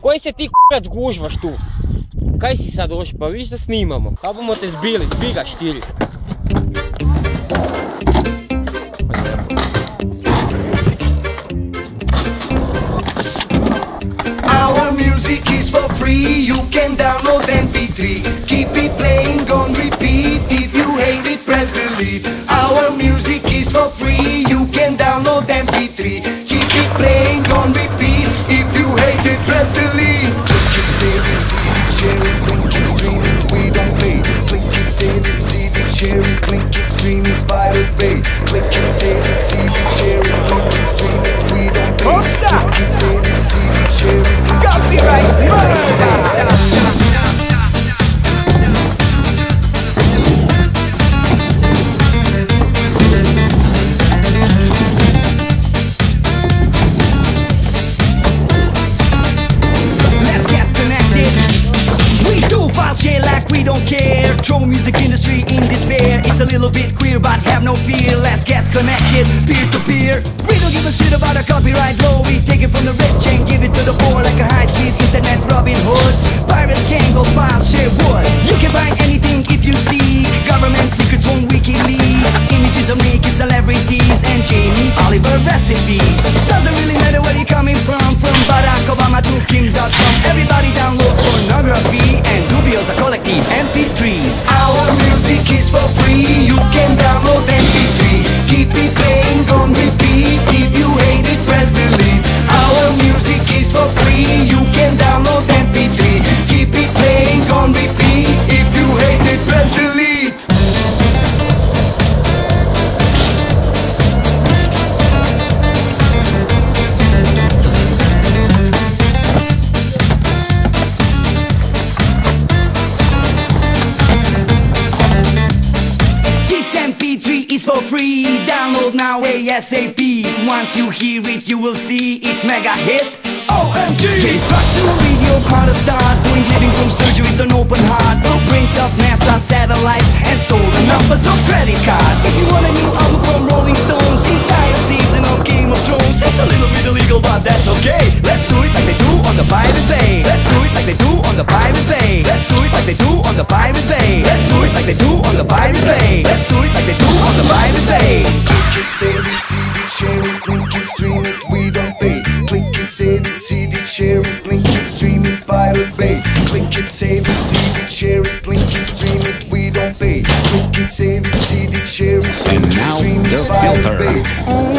Koji se ti k***ac gužvaš tu? Kaj si sad došao? Pa viš da snimamo. Kako bomo te zbili, zbiga štiri. Our music is for free, you can download MP3. Keep it playing on repeat. If you hate it, press delete. Our music is for free, don't care. Throw music industry in despair. It's a little bit queer, but have no fear. Let's get connected, peer to peer. We don't give a shit about a copyright law. We take it from the rich and give it to the poor like a high-speed internet for free. Download now ASAP. Once you hear it, you will see it's mega hit. OMG! Instructional video how to start doing living room surgeries on open heart. Blueprints of NASA satellites and stolen numbers of credit cards. If you want a new album from Rolling the Pirate Bay. Click it, save it, see it, share it, link it, stream it, we don't pay. Click it, save it, see it, share it, link it, stream it, Pirate Bay. Click it, save it, see it, share it, link it, stream it, we don't pay. Click it, save it, see it, share it, link And it, now stream the it, Pirate filter. Bay.